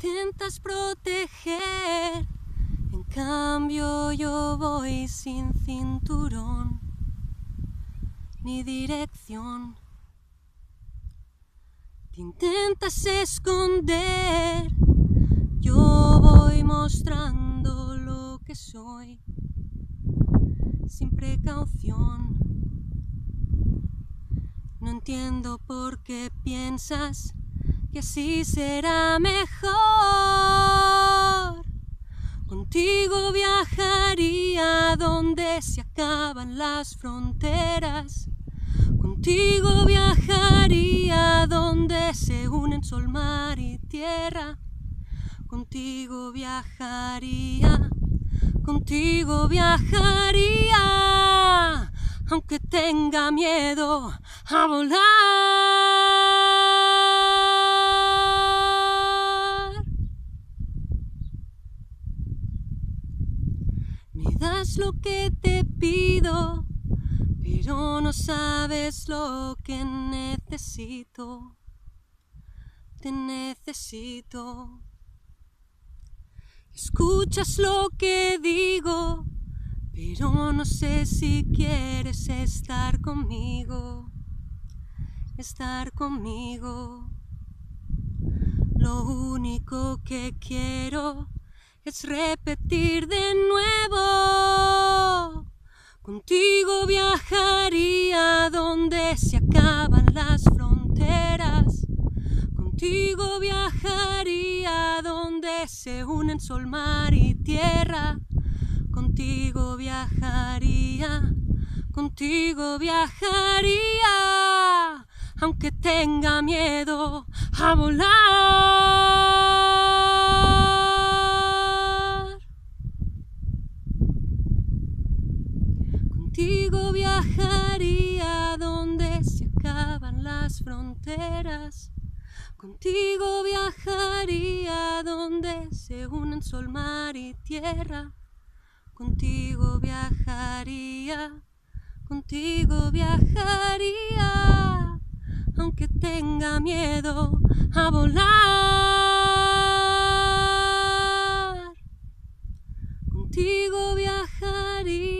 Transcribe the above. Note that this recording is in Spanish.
intentas proteger. En cambio yo voy sin cinturón ni dirección. Te intentas esconder, yo voy mostrando lo que soy sin precaución. No entiendo por qué piensas así será mejor. Contigo viajaría donde se acaban las fronteras. Contigo viajaría donde se unen sol, mar y tierra. Contigo viajaría, contigo viajaría, aunque tenga miedo a volar. Me das lo que te pido, pero no sabes lo que necesito. Te necesito. Escuchas lo que digo, pero no sé si quieres estar conmigo, estar conmigo. Lo único que quiero es repetir de nuevo. Contigo viajaría donde se acaban las fronteras. Contigo viajaría donde se unen sol, mar y tierra. Contigo viajaría, contigo viajaría, aunque tenga miedo a volar. contigo viajaría donde se acaban las fronteras. Contigo viajaría donde se unen sol, mar y tierra. Contigo viajaría, contigo viajaría, aunque tenga miedo a volar. Contigo viajaría.